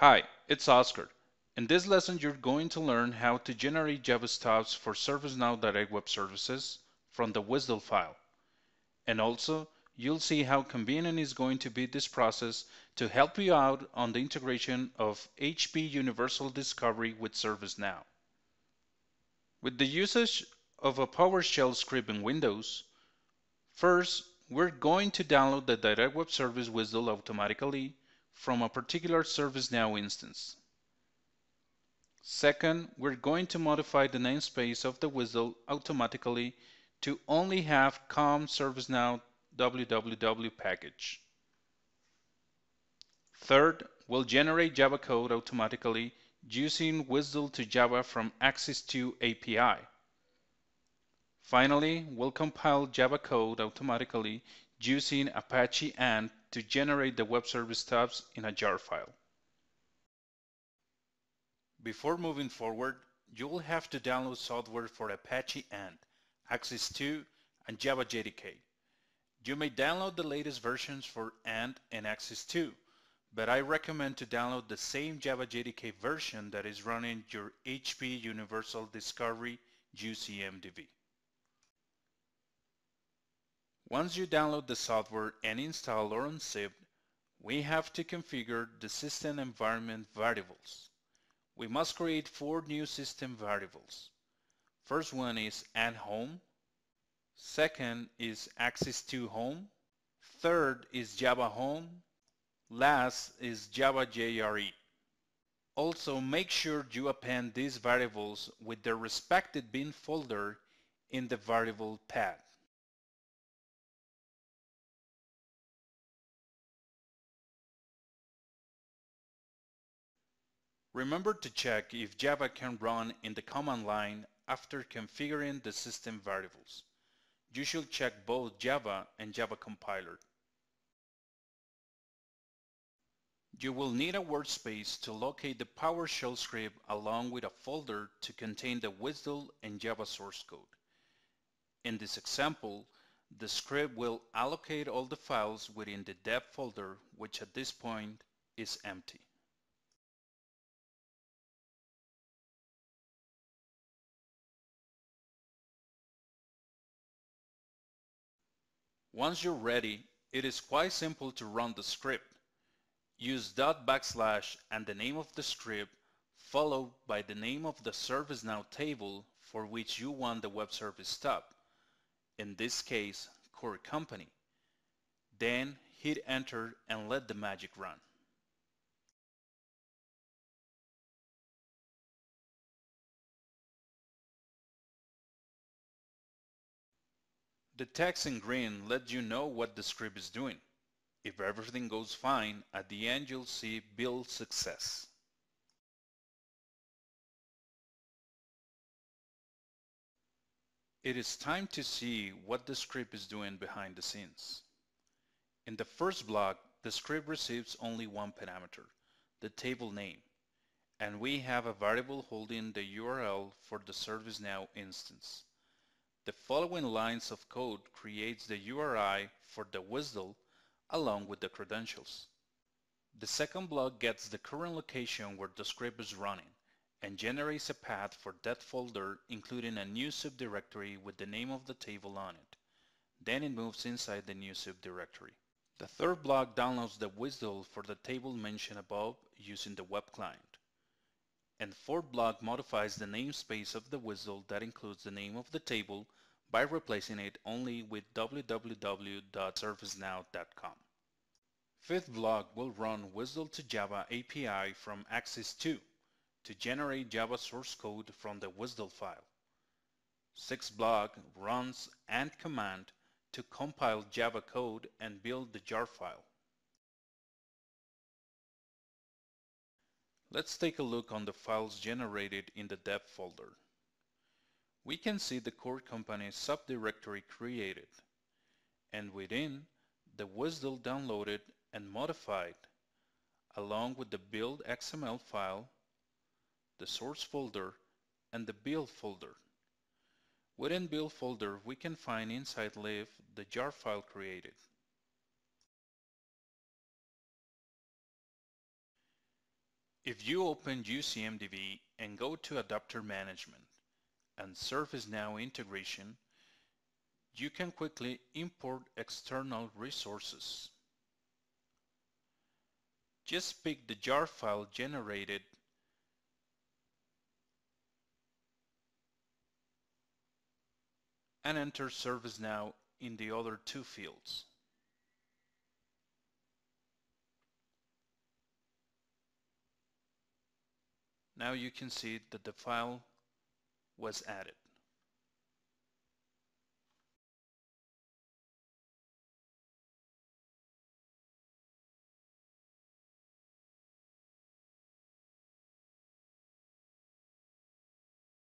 Hi, it's Oscar. In this lesson, you're going to learn how to generate Java stubs for ServiceNow Direct Web Services from the WSDL file. And also, you'll see how convenient is going to be this process to help you out on the integration of HP Universal Discovery with ServiceNow. With the usage of a PowerShell script in Windows, first, we're going to download the Direct Web Service WSDL automatically from a particular ServiceNow instance. Second, we're going to modify the namespace of the WSDL automatically to only have com ServiceNow www package. Third, we'll generate Java code automatically using WSDL to Java from Axis2 API. Finally, we'll compile Java code automatically using Apache Ant to generate the web service stubs in a jar file. Before moving forward, you will have to download software for Apache Ant, Axis 2, and Java JDK. You may download the latest versions for Ant and Axis 2, but I recommend to download the same Java JDK version that is running your HP Universal Discovery UCMDB. Once you download the software and install or unzip, we have to configure the system environment variables. We must create four new system variables. First one is Ant home. Second is Axis 2 home. Third is Java home. Last is Java JRE. Also make sure you append these variables with their respective bin folder in the variable path. Remember to check if Java can run in the command line after configuring the system variables. You should check both Java and Java compiler. You will need a workspace to locate the PowerShell script along with a folder to contain the WSDL and Java source code. In this example, the script will allocate all the files within the dev folder, which at this point is empty. Once you're ready, it is quite simple to run the script. Use dot backslash and the name of the script followed by the name of the ServiceNow table for which you want the web service stub, In this case, core company. Then hit enter and let the magic run. The text in green lets you know what the script is doing. If everything goes fine, at the end you'll see build success. It is time to see what the script is doing behind the scenes. In the first block, the script receives only one parameter, the table name, and we have a variable holding the URL for the ServiceNow instance. The following lines of code creates the URI for the WSDL along with the credentials. The second block gets the current location where the script is running and generates a path for that folder including a new subdirectory with the name of the table on it. Then it moves inside the new subdirectory. The third block downloads the WSDL for the table mentioned above using the web client and fourth block modifies the namespace of the WSDL that includes the name of the table by replacing it only with www.servicenow.com. Fifth block will run WSDL to Java API from Axis 2 to generate Java source code from the WSDL file. Sixth block runs ant command to compile Java code and build the jar file. Let's take a look on the files generated in the dev folder. We can see the core company subdirectory created, and within the WSDL downloaded and modified, along with the build XML file, the source folder, and the build folder. Within build folder, we can find inside lib the jar file created. If you open UCMDB and go to Adapter Management and ServiceNow Integration, you can quickly import external resources. Just pick the jar file generated and enter ServiceNow in the other two fields. Now you can see that the file was added.